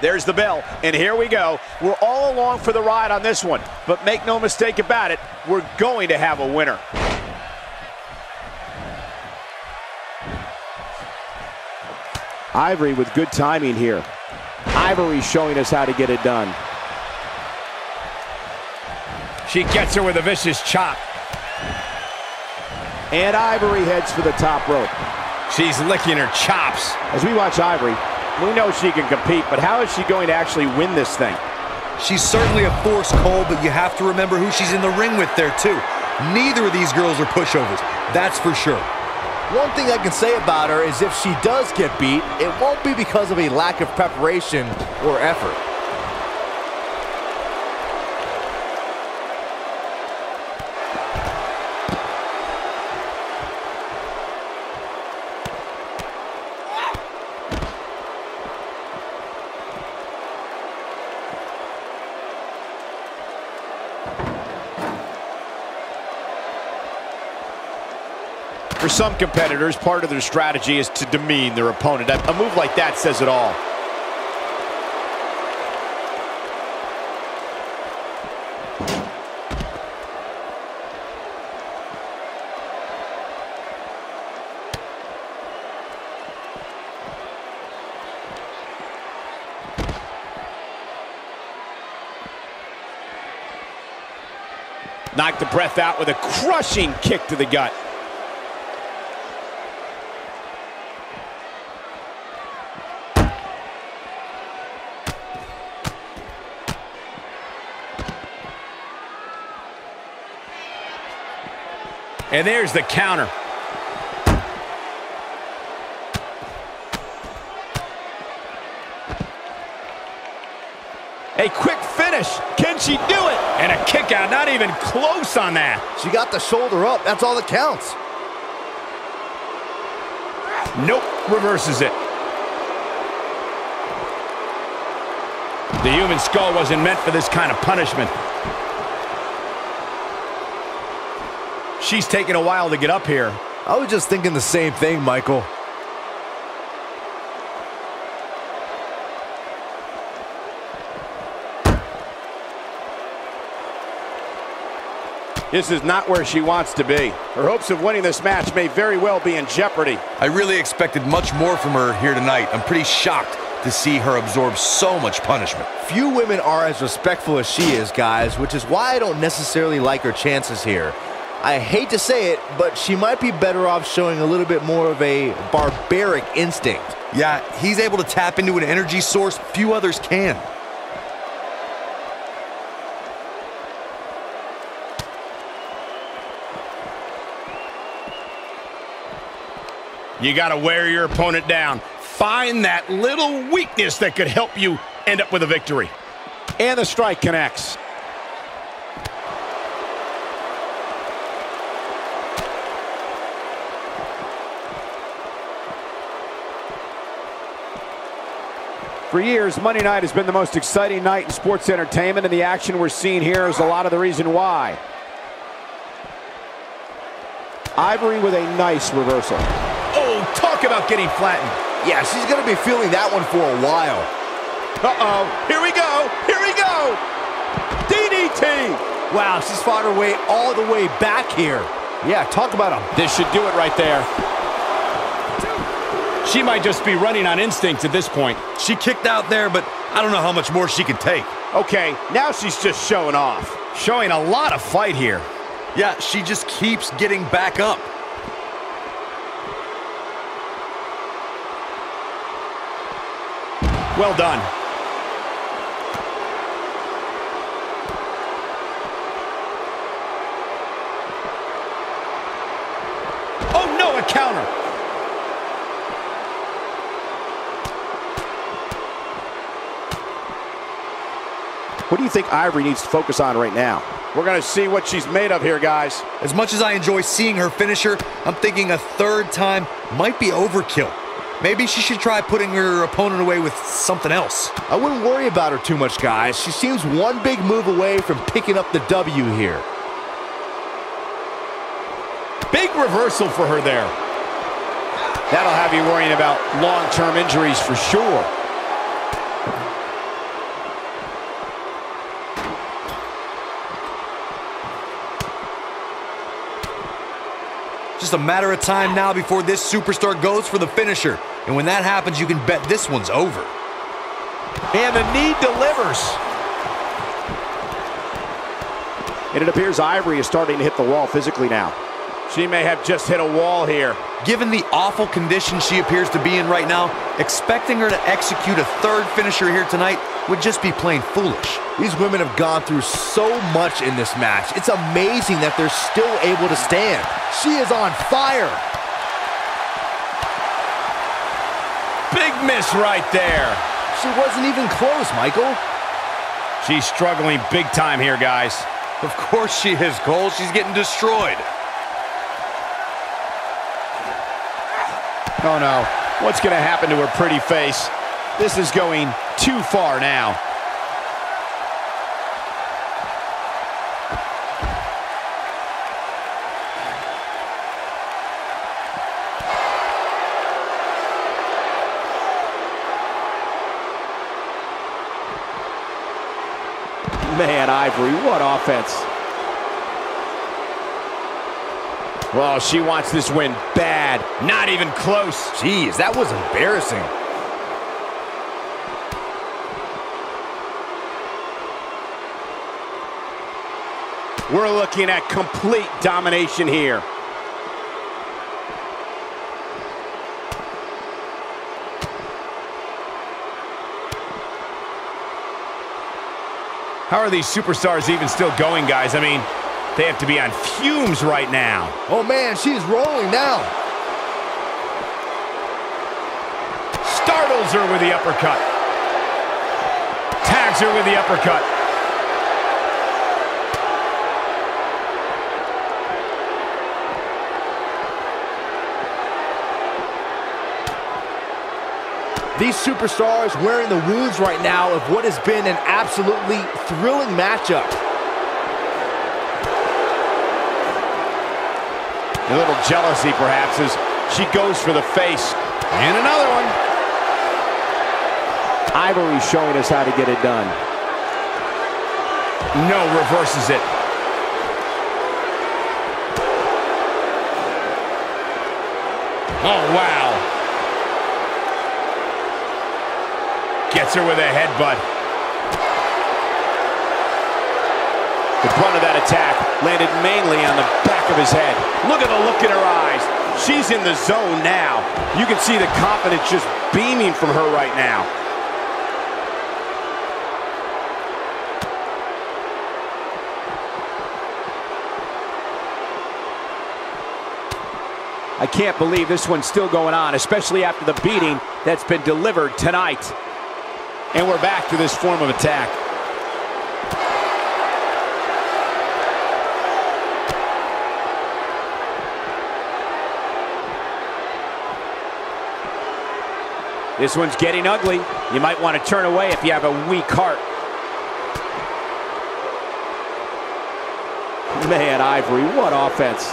There's the bell, and here we go. We're all along for the ride on this one, but make no mistake about it, we're going to have a winner. Ivory with good timing here. Ivory showing us how to get it done. She gets her with a vicious chop. And Ivory heads for the top rope. She's licking her chops. As we watch Ivory, we know she can compete, but how is she going to actually win this thing? She's certainly a force, Cole, but you have to remember who she's in the ring with there, too. Neither of these girls are pushovers, that's for sure. One thing I can say about her is if she does get beat, it won't be because of a lack of preparation or effort. For some competitors, part of their strategy is to demean their opponent. A move like that says it all. Knocked the breath out with a crushing kick to the gut. And there's the counter. A quick finish. Can she do it? And a kick out, not even close on that. She got the shoulder up. That's all that counts. Nope, reverses it. The human skull wasn't meant for this kind of punishment. She's taking a while to get up here. I was just thinking the same thing, Michael. This is not where she wants to be. Her hopes of winning this match may very well be in jeopardy. I really expected much more from her here tonight. I'm pretty shocked to see her absorb so much punishment. Few women are as respectful as she is, guys, which is why I don't necessarily like her chances here. I hate to say it, but she might be better off showing a little bit more of a barbaric instinct. Yeah, he's able to tap into an energy source few others can. You got to wear your opponent down. Find that little weakness that could help you end up with a victory. And the strike connects. For years, Monday night has been the most exciting night in sports entertainment, and the action we're seeing here is a lot of the reason why. Ivory with a nice reversal. Oh, talk about getting flattened. Yeah, she's going to be feeling that one for a while. Uh-oh. Here we go. Here we go. DDT. Wow, she's fought her way all the way back here. Yeah, talk about a... This should do it right there. She might just be running on instinct at this point. She kicked out there, but I don't know how much more she can take. Okay, now she's just showing off. Showing a lot of fight here. Yeah, she just keeps getting back up. Well done. Oh no, a counter. What do you think Ivory needs to focus on right now? We're going to see what she's made of here, guys. As much as I enjoy seeing her finisher, I'm thinking a third time might be overkill. Maybe she should try putting her opponent away with something else. I wouldn't worry about her too much, guys. She seems one big move away from picking up the W here. Big reversal for her there. That'll have you worrying about long-term injuries for sure. Just a matter of time now before this superstar goes for the finisher. And when that happens, you can bet this one's over. And the knee delivers. And it appears Ivory is starting to hit the wall physically now. She may have just hit a wall here. Given the awful condition she appears to be in right now, expecting her to execute a third finisher here tonight would just be plain foolish. These women have gone through so much in this match. It's amazing that they're still able to stand. She is on fire. Big miss right there. She wasn't even close, Michael. She's struggling big time here, guys. Of course she is, Cole. She's getting destroyed. Oh no, what's gonna happen to her pretty face? This is going too far now. Man, Ivory, what offense. Well, she wants this win bad. Not even close. Jeez, that was embarrassing. We're looking at complete domination here. How are these superstars even still going, guys? I mean, they have to be on fumes right now. Oh man, she's rolling now. Startles her with the uppercut. Tags her with the uppercut. These superstars wearing the wounds right now of what has been an absolutely thrilling matchup. A little jealousy, perhaps, as she goes for the face. And another one. Ivory showing us how to get it done. No, reverses it. Oh, wow. Gets her with a headbutt. The brunt of that attack landed mainly on the back of his head. Look at the look in her eyes. She's in the zone now. You can see the confidence just beaming from her right now. I can't believe this one's still going on, especially after the beating that's been delivered tonight. And we're back to this form of attack. This one's getting ugly. You might want to turn away if you have a weak heart. Man, Ivory, what offense.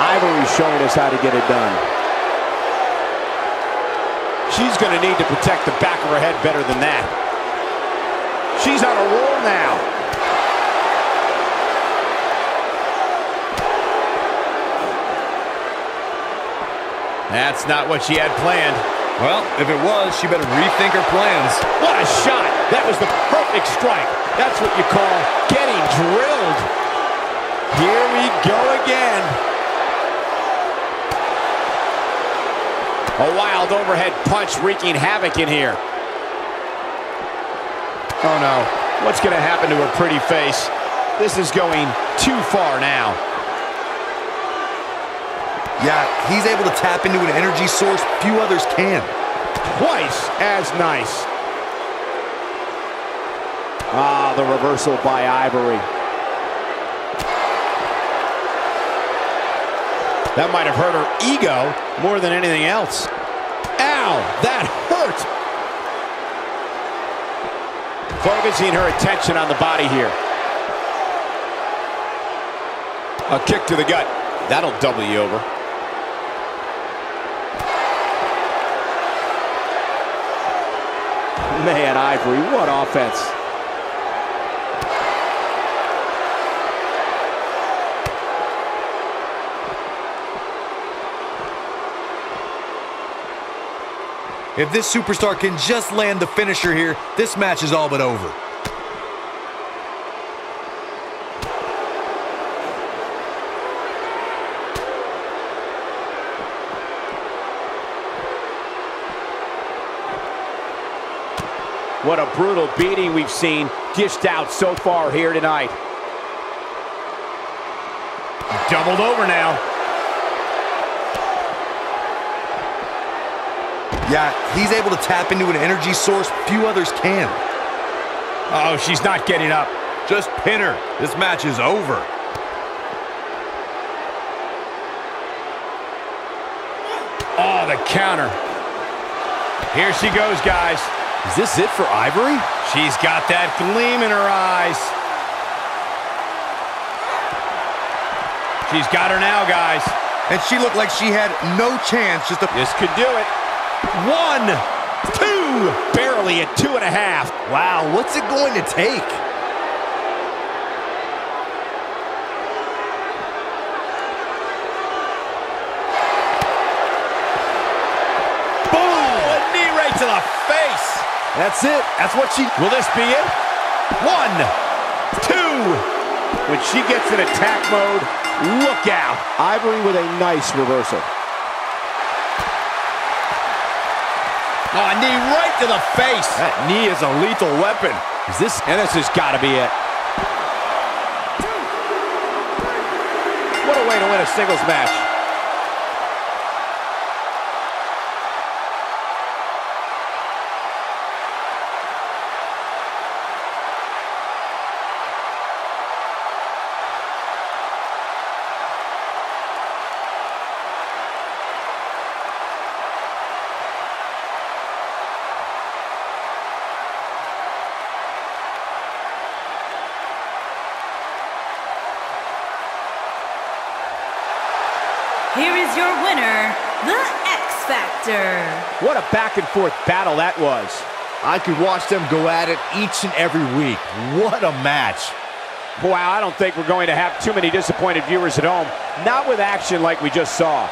Ivory showing us how to get it done. She's going to need to protect the back of her head better than that. She's on a roll now. That's not what she had planned. Well, if it was, she better rethink her plans. What a shot! That was the perfect strike. That's what you call getting drilled. Here we go again. A wild overhead punch wreaking havoc in here. Oh no, what's gonna happen to her pretty face? This is going too far now. Yeah, he's able to tap into an energy source few others can. Twice as nice. Ah, the reversal by Ivory. That might have hurt her ego more than anything else. Ow, that hurt. Focusing her attention on the body here. A kick to the gut. That'll double you over. Man, Ivory, what offense. If this superstar can just land the finisher here, this match is all but over. What a brutal beating we've seen dished out so far here tonight. Doubled over now. Yeah, he's able to tap into an energy source few others can. Oh, she's not getting up. Just pin her. This match is over. Oh, the counter. Here she goes, guys. Is this it for Ivory? She's got that gleam in her eyes. She's got her now, guys. And she looked like she had no chance just to... This could do it. One, two, barely at two and a half. Wow, what's it going to take? Boom! A knee right to the face. That's it. That's what she... Will this be it? One, two. When she gets in attack mode, look out. Ivory with a nice reversal. Oh, a knee right to the face. That knee is a lethal weapon. Is this, and this has got to be it. What a way to win a singles match. Here is your winner, the X Factor. What a back and forth battle that was. I could watch them go at it each and every week. What a match. Wow, I don't think we're going to have too many disappointed viewers at home. Not with action like we just saw.